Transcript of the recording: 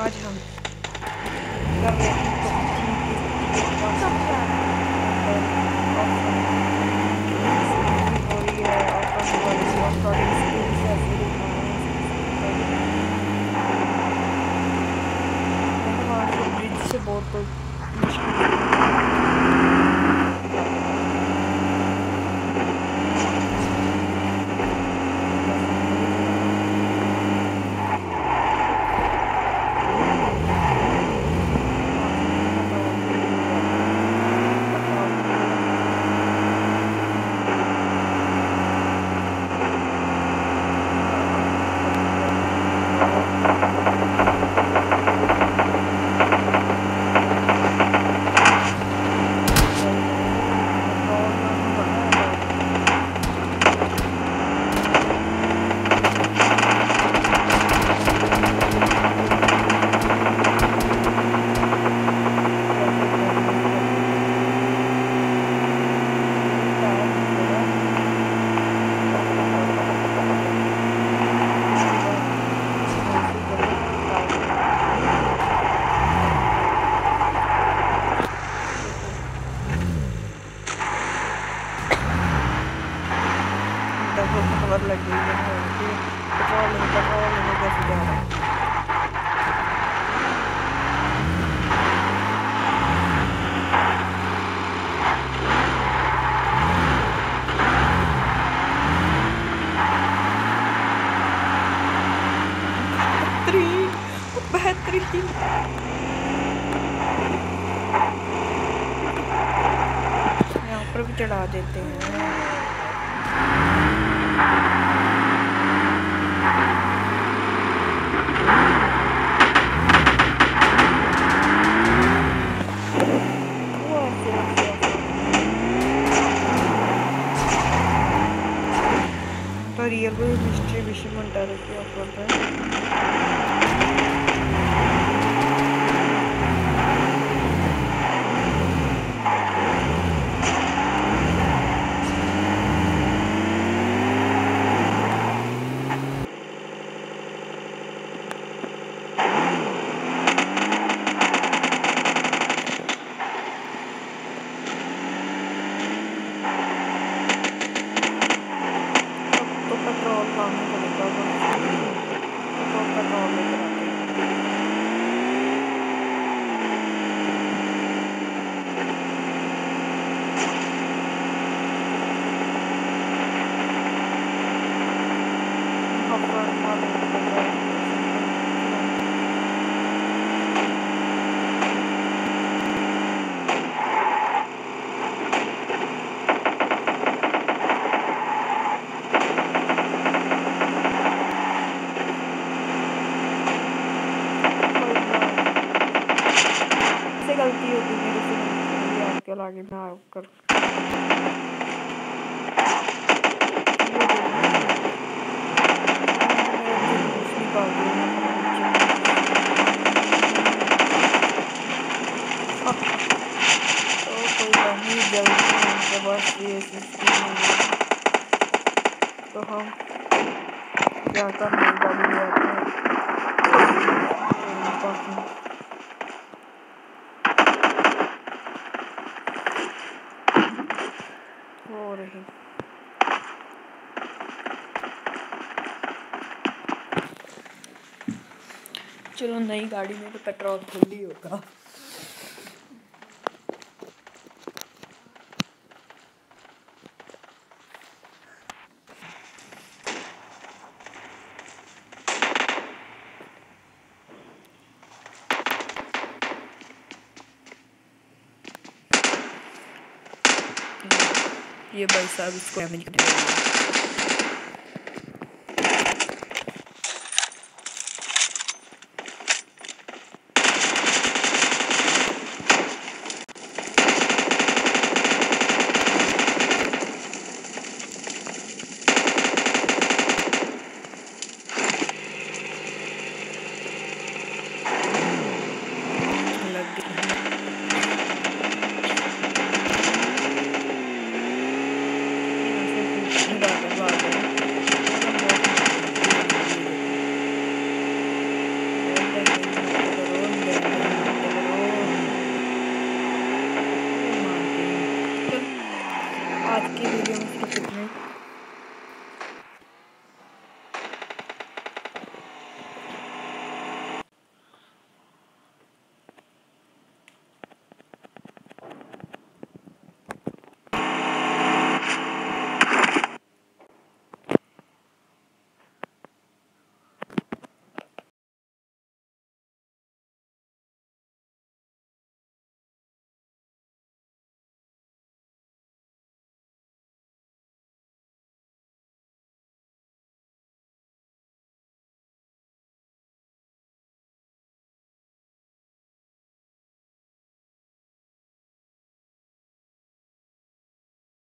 आज हम कर रहे हैं हो रही है ब्रिज से बहुत मुश्किल को खबर लग गई है पेट्रोल पेट्रोल नहीं कैसे जा रहा यहाँ पर भी चढ़ा देते हैं। तो रियल मिस्ट्री ऑफ़र की आपण तो पेट्रोल लाना पड़ेगा तो पेट्रोल लेकर आते हैं यहाँ पर मालूम पड़ रहा है। से गलती होगी मेरे से। आपके आगे मैं आकर तो हम नई गाड़ी ले हैं। हो रही। चलो नई गाड़ी में तो पेट्रोल खुल ही होगा। ये भाई साहब इसको आज की वीडियो में